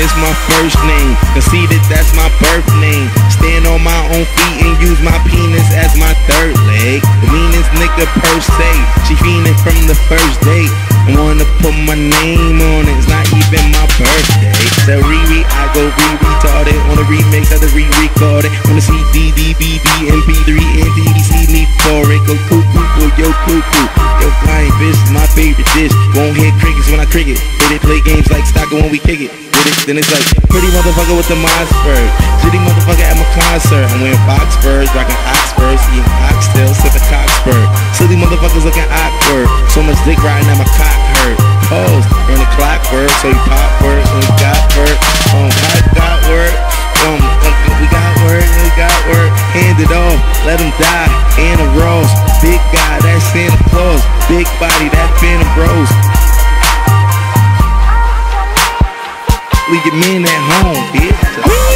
is my first name. Conceited, that's my birth name. Stand on my own feet and use my penis as my third leg. The meanest nigga per se. She fiending from the first date. I wanna put my name on it. It's not even my birthday. So Riri, I go re-retarded on a remix of the re-recorded. On the CD, DVD, MP3, and DVC. Need for it. Go cuckoo, go yo cuckoo. Yo flying bitch, my favorite dish. Won't hit crickets when I cricket. They play games like soccer when we kick it. With it, then it's like pretty motherfucker with the Mossberg. Shitty motherfucker at my concert. I'm wearing box spurs, rocking Oxfords, eating oxtails, sipping cockspur. Silly motherfuckers looking awkward. So much dick riding at my cock hurt. Pose, run the clock clockwork, so you pop work, and we got work. Um, I got work. Um, we got work, we got work. Hand it off, let him die. in a rose. big guy, that's Santa Claus. Big body, that Phantom Rose. Leave your men at home, bitch.